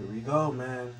Here we go, man.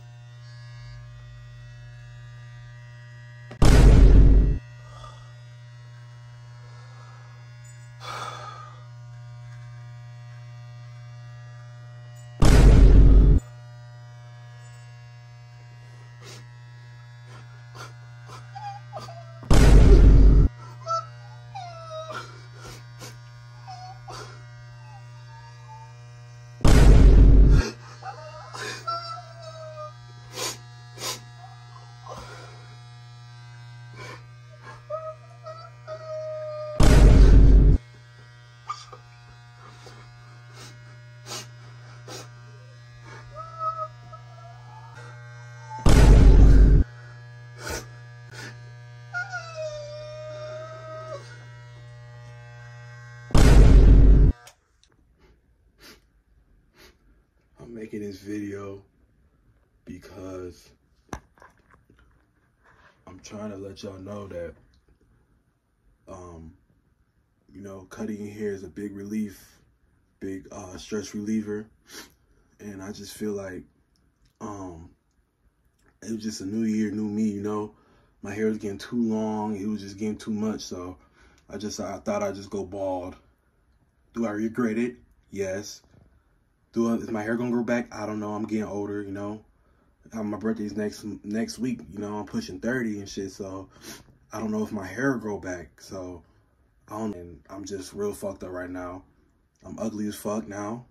Making this video because I'm trying to let y'all know that, um, you know, cutting your hair is a big relief, big uh, stress reliever. And I just feel like um, it was just a new year, new me, you know. My hair was getting too long. It was just getting too much. So I just, I thought I'd just go bald. Do I regret it? Yes. Do I, is my hair gonna grow back? I don't know. I'm getting older, you know. Uh, my birthday's next next week. You know, I'm pushing 30 and shit. So I don't know if my hair will grow back. So I don't. And I'm just real fucked up right now. I'm ugly as fuck now.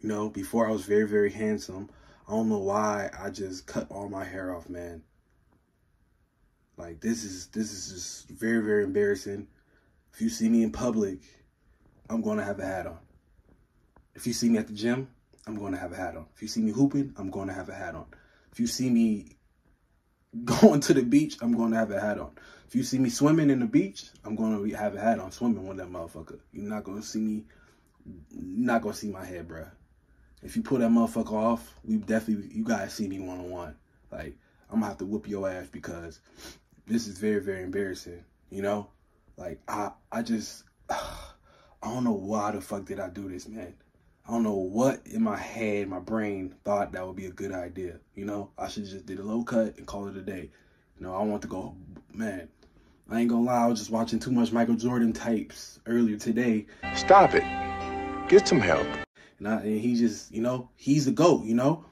You know, before I was very very handsome. I don't know why I just cut all my hair off, man. Like this is this is just very very embarrassing. If you see me in public, I'm gonna have a hat on. If you see me at the gym, I'm going to have a hat on. If you see me hooping, I'm going to have a hat on. If you see me going to the beach, I'm going to have a hat on. If you see me swimming in the beach, I'm going to have a hat on swimming with that motherfucker. You're not going to see me, not going to see my head, bruh. If you pull that motherfucker off, we definitely, you guys see me one-on-one. Like, I'm going to have to whoop your ass because this is very, very embarrassing, you know? Like, I, I just, I don't know why the fuck did I do this, man. I don't know what in my head, my brain thought that would be a good idea. You know, I should just did a low cut and call it a day. You know, I want to go, man. I ain't gonna lie, I was just watching too much Michael Jordan types earlier today. Stop it. Get some help. And, I, and he just, you know, he's the GOAT, you know?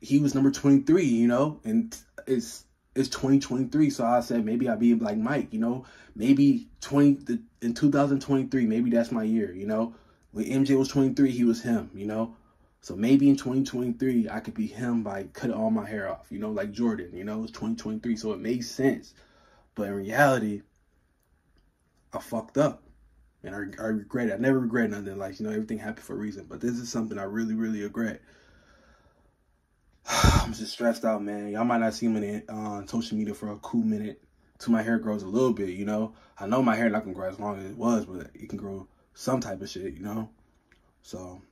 He was number 23, you know? And it's it's 2023, so I said maybe I'll be like Mike, you know? Maybe 20 in 2023, maybe that's my year, you know? When MJ was 23, he was him, you know? So maybe in 2023, I could be him by cutting all my hair off, you know, like Jordan, you know, it's 2023, so it made sense. But in reality, I fucked up. And I, I regret it. I never regret nothing. Like, you know, everything happened for a reason. But this is something I really, really regret. I'm just stressed out, man. Y'all might not see me on uh, social media for a cool minute till my hair grows a little bit, you know? I know my hair not gonna grow as long as it was, but it can grow some type of shit, you know? So.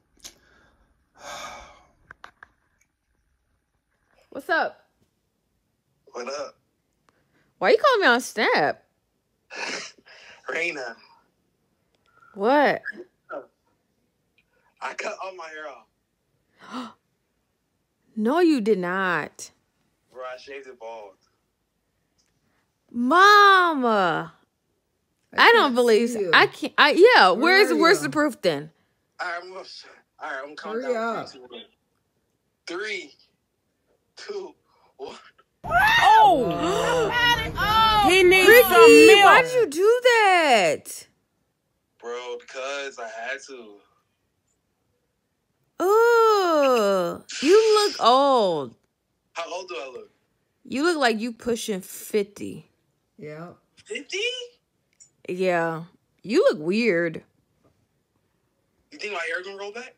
What's up? What up? Why you calling me on Snap? Raina, What? I cut all my hair off. No, you did not. Bro, I shaved it bald. Mama. I, don't believe see you. I can't I yeah, Where where's where's the proof then? All right, I'm gonna, all right, I'm gonna Hurry down. up. Three, two, one. Three, two, one. He oh, needs Ricky, why'd you do that? Bro, because I had to. Oh, You look old. How old do I look? You look like you pushing 50. Yeah. 50? Yeah. You look weird. You think my hair gonna grow back?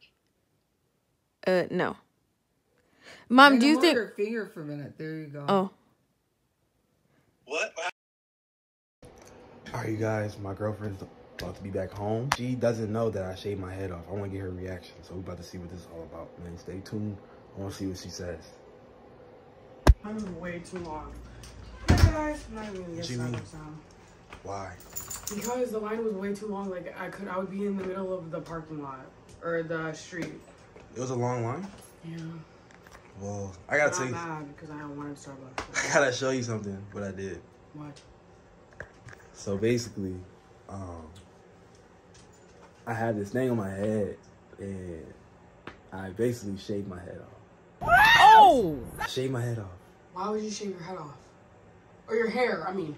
Uh no. Mom, Wait, do you think your finger for a minute? There you go. Oh. What? All right, you guys, my girlfriend's about to be back home. She doesn't know that I shaved my head off. I want to get her reaction. So we're about to see what this is all about, man. Stay tuned. I want to see what she says. I'm way too long. Hey guys, I'm not even gonna get What you mean? started now. Why? Because the line was way too long. Like I could, I would be in the middle of the parking lot or the street. It was a long line? Yeah. Well, I gotta tell you, mad because I don't want to Starbucks. I gotta show you something. What I did. What? So basically, um, I had this thing on my head, and I basically shaved my head off. Oh! I shaved my head off. Why would you shave your head off? Or your hair? I mean,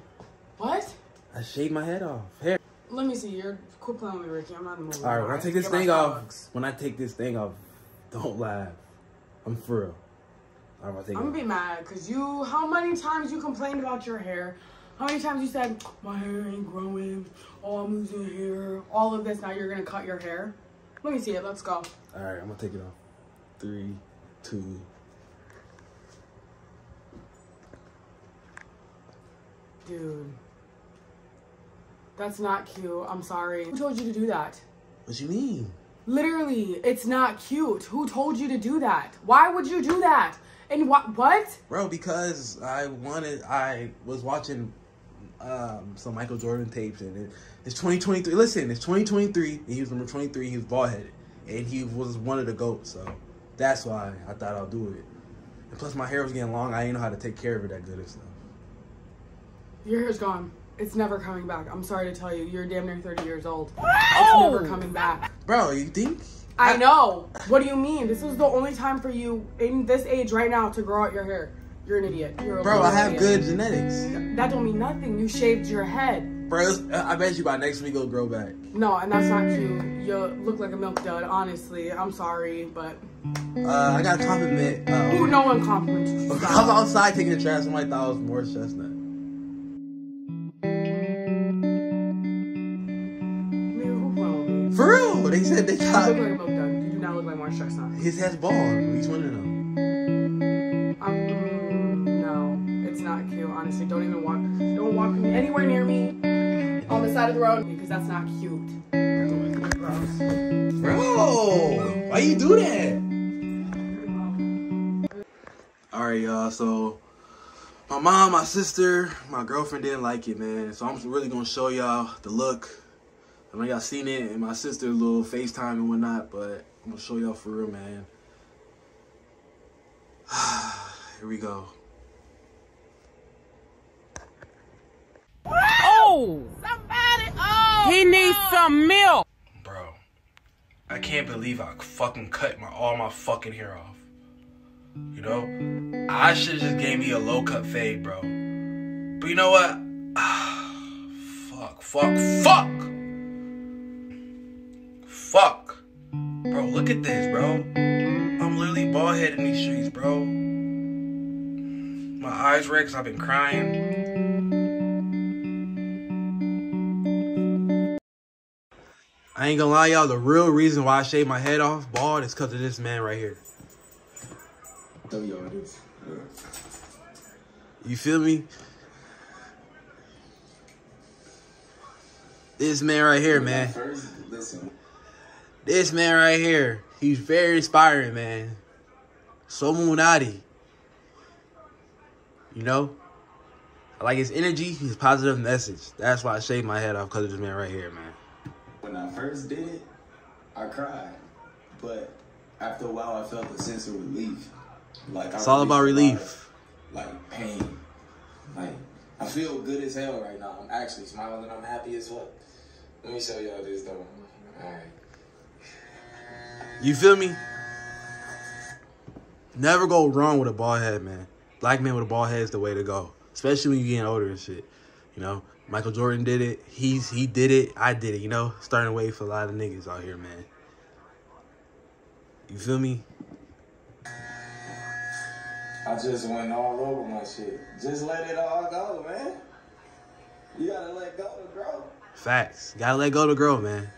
what? I shaved my head off. Hair. Let me see. You're quit playing with Ricky. I'm not in the mood. All right, when I take this get thing off, when I take this thing off, don't laugh. I'm for real. I'm gonna take I'm gonna be mad because you. How many times you complained about your hair? How many times you said my hair ain't growing? Oh, I'm losing hair. All of this. Now you're gonna cut your hair. Let me see it. Let's go. All right, I'm gonna take it off. Three, two. Dude. That's not cute. I'm sorry. Who told you to do that? What you mean, Literally, it's not cute. Who told you to do that? Why would you do that? And what? What? bro? Because I wanted. I was watching um, some Michael Jordan tapes, and it, it's 2023. Listen, it's 2023, and he was number 23. He was bald headed, and he was one of the goats. So that's why I thought I'll do it. And plus, my hair was getting long. I didn't know how to take care of it that good and stuff. Your hair's gone. It's never coming back. I'm sorry to tell you. You're damn near 30 years old. It's never coming back. Bro, you think? I know. What do you mean? This is the only time for you in this age right now to grow out your hair. You're an idiot. You're a Bro, I have idiot. good genetics. That don't mean nothing. You shaved your head. Bro, I bet you by next week it'll grow back. No, and that's not cute. You look like a milk dud. Honestly, I'm sorry, but Uh, I got a compliment. Ooh, Uh, no one complimented you. I was outside taking a trash. Somebody thought I was Morris Chestnut. For real, they said they You look like a milk dud. You do not look like Mark Chestnut. his head's bald. He's one of them. Um, no, it's not cute. Honestly, don't even walk. Don't walk anywhere near me on the side of the road because that's not cute. Bro, why you do that? All right, y'all. So my mom, my sister, my girlfriend didn't like it, man. So I'm really gonna show y'all the look. I know y'all seen it, in my sister's little FaceTime and whatnot, but I'm gonna show y'all for real, man. Here we go. Oh! Somebody! Oh! He needs some milk! Bro, I can't believe I fucking cut my all my fucking hair off. You know, I should have just gave me a low cut fade, bro. But you know what? fuck, fuck, fuck, fuck, bro. Look at this, bro. I'm literally bald headed in these streets, bro. My eyes red 'cause I've been crying. I ain't gonna lie, y'all. The real reason why I shaved my head off bald is because of this man right here. Tell y'all this. You feel me? This man right here, man. First, listen. This man right here. He's very inspiring, man. Solluminati. You know? I like his energy, his positive message. That's why I shaved my head off because of this man right here, man. When I first did it, I cried. But after a while, I felt a sense of relief. Like I It's all about released a lot relief. of, Like pain. Like I feel good as hell right now. I'm actually smiling. And I'm happy as fuck. Let me show y'all this though. All right. You feel me? Never go wrong with a bald head, man. Black man with a bald head is the way to go, especially when you getting older and shit. You know, Michael Jordan did it. He's he did it. I did it. You know, starting wait for a lot of niggas out here, man. You feel me? I just went all over my shit. Just let it all go, man. You gotta let go to grow. Facts. Gotta let go to grow, man.